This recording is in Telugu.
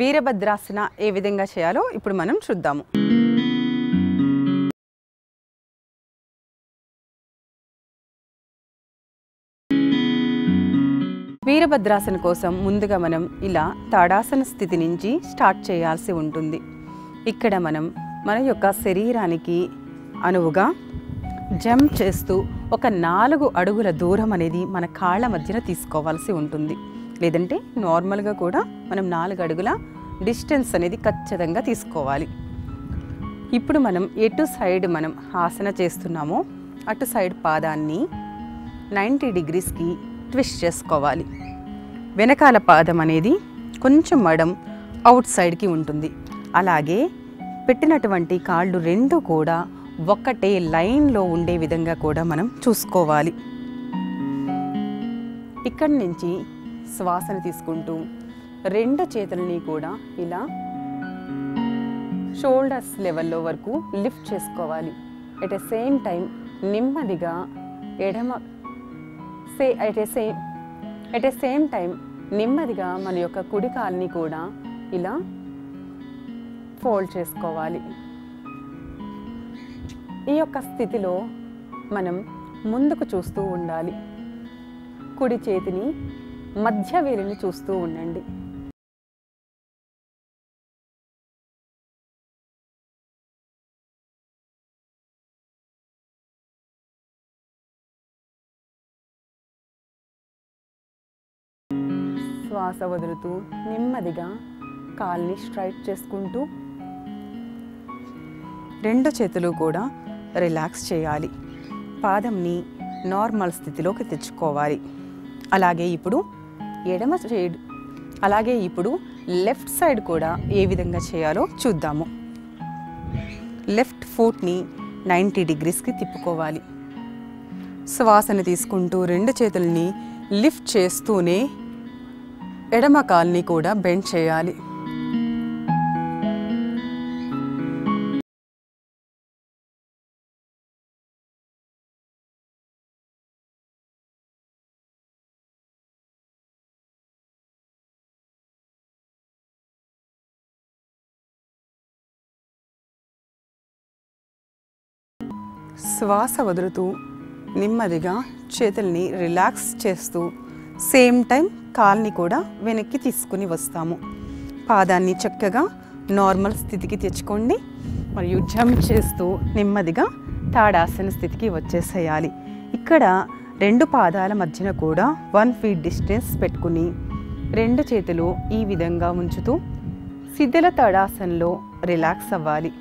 వీరభద్రాసన ఏ విధంగా చేయాలో ఇప్పుడు మనం చూద్దాము. వీరభద్రాసన కోసం ముందుగా మనం ఇలా తాడాసన స్థితి నుంచి స్టార్ట్ చేయాల్సి ఉంటుంది. ఇక్కడ మనం మన యొక్క శరీరానికి అనువుగా జంప్ చేస్తూ ఒక నాలుగు అడుగుల దూరం అనేది మన కాళ్ళ మధ్యన తీసుకోవాల్సి ఉంటుంది. లేదంటే నార్మల్గా కూడా మనం నాలుగు అడుగుల డిస్టెన్స్ అనేది ఖచ్చితంగా తీసుకోవాలి. ఇప్పుడు మనం ఎటు సైడ్ మనం ఆసన చేస్తున్నామో అటు సైడ్ పాదాన్ని నైంటీ డిగ్రీస్కి ట్విస్ట్ చేసుకోవాలి. వెనకాల పాదం అనేది కొంచెం మడం అవుట్ సైడ్కి ఉంటుంది. అలాగే పెట్టినటువంటి కాళ్ళు రెండు కూడా ఒక్కటే లైన్లో ఉండే విధంగా కూడా మనం చూసుకోవాలి. ఇక్కడి నుంచి శ్వాసన తీసుకుంటూ రెండు చేతులని కూడా ఇలా షోల్డర్స్ లెవెల్లో వరకు లిఫ్ట్ చేసుకోవాలి. ఎట్ ఎ సేమ్ టైం నెమ్మదిగా ఎడమ say at a same at a same time నెమ్మదిగా మన యొక్క కుడి కాల్ని కూడా ఇలా ఫోల్డ్ చేసుకోవాలి. ఈ యొక్క స్థితిలో మనం ముందుకు చూస్తూ ఉండాలి. కుడి చేతిని మధ్య వేలిని చూస్తూ ఉండండి. శ్వాస వదులుతూ నెమ్మదిగా కాల్ని స్ట్రైట్ చేసుకుంటూ రెండు చేతులు కూడా రిలాక్స్ చేయాలి. పాదంని నార్మల్ స్థితిలోకి తెచ్చుకోవాలి. అలాగే ఇప్పుడు ఎడమ సైడ్ అలాగే ఇప్పుడు లెఫ్ట్ సైడ్ కూడా ఏ విధంగా చేయాలో చూద్దాము. లెఫ్ట్ ఫుట్ని నైంటీ డిగ్రీస్కి తిప్పుకోవాలి. శ్వాసను తీసుకుంటూ రెండు చేతుల్ని లిఫ్ట్ చేస్తూనే ఎడమ కాల్ని కూడా బెండ్ చేయాలి. శ్వాస వదులుతూ నెమ్మదిగా చేతుల్ని రిలాక్స్ చేస్తూ సేమ్ టైం కాల్ని కూడా వెనక్కి తీసుకుని వస్తాము. పాదాన్ని చక్కగా నార్మల్ స్థితికి తెచ్చుకోండి. మరియు జంప్ చేస్తూ నెమ్మదిగా తాడాసన స్థితికి వచ్చేసేయాలి. ఇక్కడ రెండు పాదాల మధ్యన కూడా వన్ ఫీట్ డిస్టెన్స్ పెట్టుకుని రెండు చేతులు ఈ విధంగా ఉంచుతూ సిద్ధల తడాసనలో రిలాక్స్ అవ్వాలి.